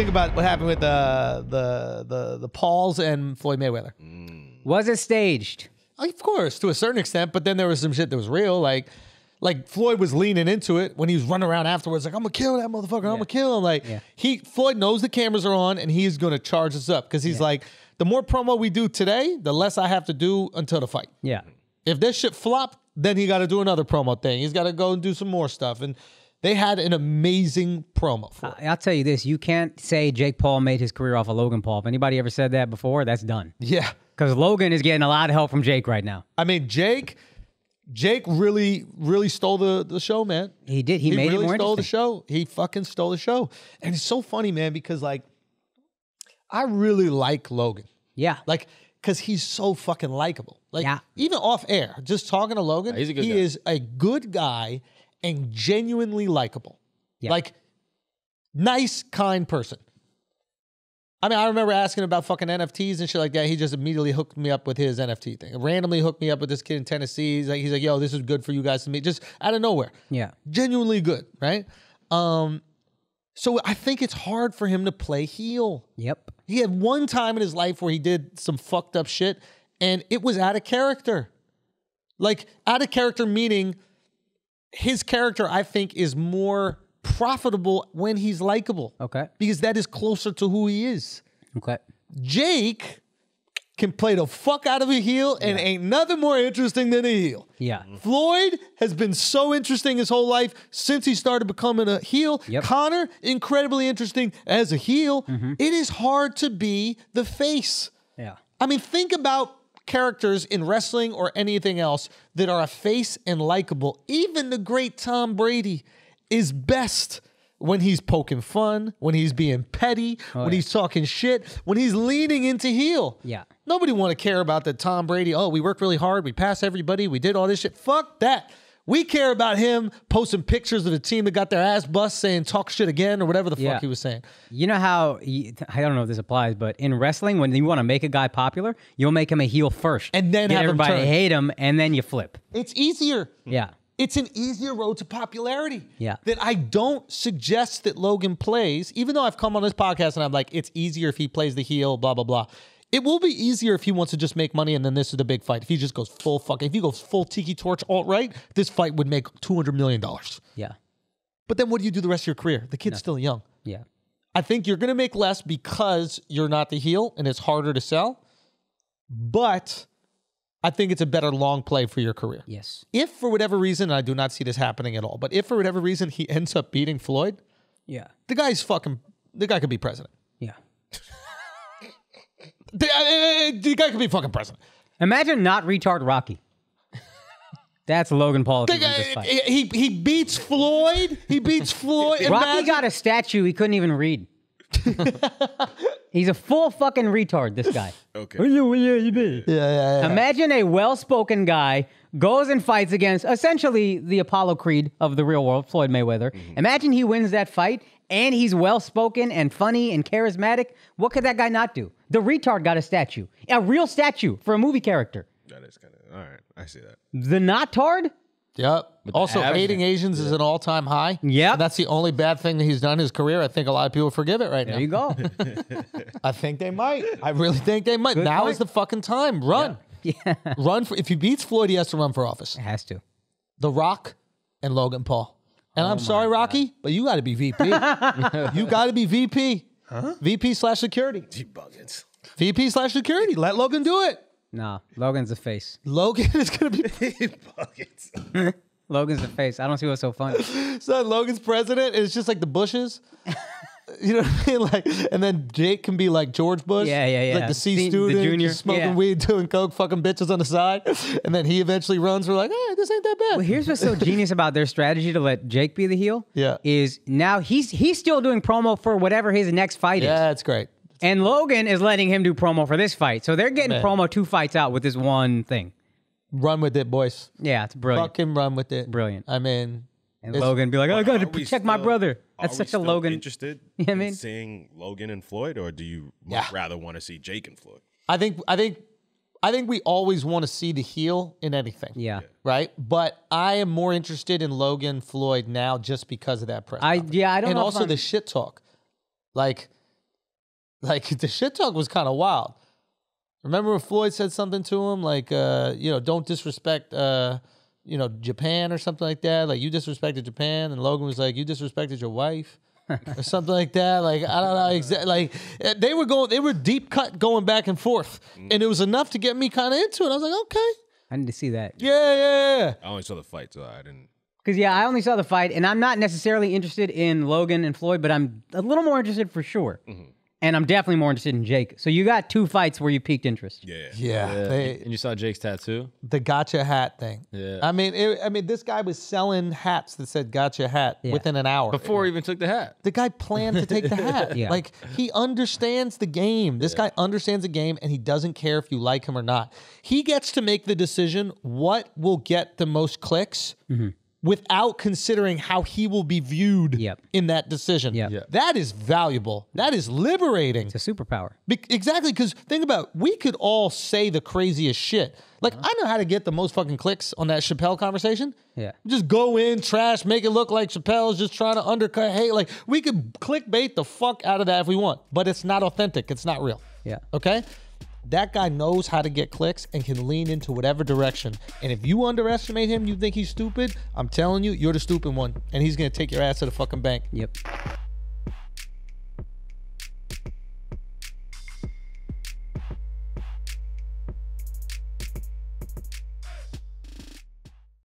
think about what happened with the the the the Pauls and Floyd Mayweather? Was it staged? Like, of course, to a certain extent, but then there was some shit that was real. Like, like Floyd was leaning into it when he was running around afterwards, like I'm gonna kill that motherfucker. I'm gonna kill him. Like Yeah. he Floyd knows the cameras are on and he's gonna charge us up because he's like, the more promo we do today, the less I have to do until the fight. Yeah. If this shit flopped, then he got to do another promo thing. He's got to go and do some more stuff. And they had an amazing promo for it. I- I'll tell you this: you can't say Jake Paul made his career off of Logan Paul. If anybody ever said that before, that's done. Yeah. Because Logan is getting a lot of help from Jake right now. I mean, Jake, Jake really, really stole the, the show, man. He did. He, He, made really it more stole the show. He fucking stole the show. And it's so funny, man, because like, I really like Logan. Yeah. Like, because he's so fucking likable. Like, Yeah. even off air, just talking to Logan, he's a good he guy. is a good guy and genuinely likable. Yeah. Like, nice, kind person. I mean, I remember asking about fucking NFTs and shit like that. He just immediately hooked me up with his NFT thing. Randomly hooked me up with this kid in Tennessee. He's like, he's like, yo, this is good for you guys to meet, just out of nowhere. Yeah. Genuinely good, right? Um, so I think it's hard for him to play heel. Yep. He had one time in his life where he did some fucked up shit, and it was out of character. Like out of character meaning his character, I think, is more profitable when he's likable. Okay. Because that is closer to who he is. Okay. Jake can play the fuck out of a heel and ain't nothing more interesting than a heel. Yeah. Floyd has been so interesting his whole life since he started becoming a heel. Yep. Conor, incredibly interesting as a heel. Mm-hmm. It is hard to be the face. Yeah. I mean, think about characters in wrestling or anything else that are a face and likable. Even the great Tom Brady is best when he's poking fun, when he's being petty, oh, when yeah. he's talking shit, when he's leaning into heel. Yeah. Nobody want to care about the Tom Brady. Oh, we worked really hard. We passed everybody. We did all this shit. Fuck that. We care about him posting pictures of the team that got their ass bust saying talk shit again or whatever the Yeah. fuck he was saying. You know how I don't know if this applies, but in wrestling, when you want to make a guy popular, you'll make him a heel first, And then have everybody turn. hate him, and then you flip. It's easier. Yeah. It's an easier road to popularity. Yeah. That I don't suggest that Logan plays, even though I've come on this podcast and I'm like, it's easier if he plays the heel, blah, blah, blah. It will be easier if he wants to just make money and then this is the big fight. If he just goes full fucking, if he goes full tiki torch alt right, this fight would make $200 million. Yeah. But then what do you do the rest of your career? The kid's still young. Yeah. I think you're going to make less because you're not the heel and it's harder to sell. But I think it's a better long play for your career. Yes. If for whatever reason, I do not see this happening at all, but if for whatever reason he ends up beating Floyd, Yeah. the guy's fucking, the guy could be president. Yeah. The, uh, uh, uh, the guy could be fucking president. Imagine not retard Rocky. That's Logan Paul. If The he this guy, fight. he, he beats Floyd. He beats Floyd. Rocky Imagine- got a statue he couldn't even read. He's a full fucking retard, this guy. Okay. Oh, yeah, yeah, you. Yeah, yeah, yeah. Imagine a well spoken guy goes and fights against essentially the Apollo Creed of the real world, Floyd Mayweather. Mm-hmm. Imagine he wins that fight and he's well spoken and funny and charismatic. What could that guy not do? The retard got a statue, a real statue for a movie character. That is kind of all right. I see that. The not tard? Yep. Also, hating Asians is an all-time high. Yep. And that's the only bad thing that he's done in his career. I think a lot of people forgive it right There now. There you go. I think they might. I really think they might. now point. is the fucking time. Run. yeah, Run for if he beats Floyd, he has to run for office. it has to. The Rock and Logan Paul. And Oh I'm sorry, Rocky, but you got to be VP. you got to be VP. VP slash security. Gee, buggins. VP slash security. Let Logan do it. No, Logan's the face. Logan is gonna be buggins. Logan's the face. I don't see what's so funny. so Logan's president. It's just like the Bushes. You know what I mean? Like, and then Jake can be like George Bush. Yeah, yeah, yeah. Like the C The- the student, junior, smoking yeah. weed, doing coke, fucking bitches on the side, and then he eventually runs. We're like, hey, this ain't that bad. Well, here's what's so genius about their strategy to let Jake be the heel. Yeah. Is now he's he's still doing promo for whatever his next fight is. yeah, that's great. And Logan is letting him do promo for this fight. So they're getting Man. promo two fights out with this one thing. Run with it, boys. Yeah, it's brilliant. Fucking run with it. Brilliant. I mean, and it's- Logan be like, I got to protect my brother. That's such a Logan. Interested? You know what I in mean? seeing Logan and Floyd, or do you Yeah. rather want to see Jake and Floyd? I think, I think, I think we always want to see the heel in anything. Yeah. Right. But I am more interested in Logan Floyd now just because of that press. I conference. yeah, I don't and also the shit talk. Like Like the shit talk was kind of wild. Remember when Floyd said something to him like, uh, you know, don't disrespect, uh, you know, Japan or something like that. Like you disrespected Japan, and Logan was like, you disrespected your wife. or something like that. Like I don't know exactly. Like eh, they were going, they were deep cut going back and forth, and it was enough to get me kind of into it. I was like, okay, I need to see that. yeah, yeah, yeah. I only saw the fight, so I didn't. Because yeah, I only saw the fight, and I'm not necessarily interested in Logan and Floyd, but I'm a little more interested for sure. And I'm definitely more interested in Jake. So you got two fights where you piqued interest. Yeah. Yeah, Yeah. they- and you saw Jake's tattoo? the gotcha hat thing. Yeah. I mean, it, I mean, this guy was selling hats that said "gotcha hat" Yeah. within an hour. Before he even took the hat. the guy planned to take the hat. Yeah. Like he understands the game. This guy understands the game, and he doesn't care if you like him or not. He gets to make the decision what will get the most clicks. Mm-hmm. Without considering how he will be viewed Yep. in that decision. Yep. Yeah. That is valuable. That is liberating. It's a superpower. Be- exactly, because think about it, we could all say the craziest shit. Like uh-huh. I know how to get the most fucking clicks on that Chappelle conversation. Yeah. Just go in, trash, make it look like Chappelle's just trying to undercut. Hey, like we could clickbait the fuck out of that if we want, but it's not authentic. It's not real. Yeah. Okay. That guy knows how to get clicks and can lean into whatever direction. And if you underestimate him, you think he's stupid. I'm telling you, you're the stupid one, and he's gonna take your ass to the fucking bank. Yep.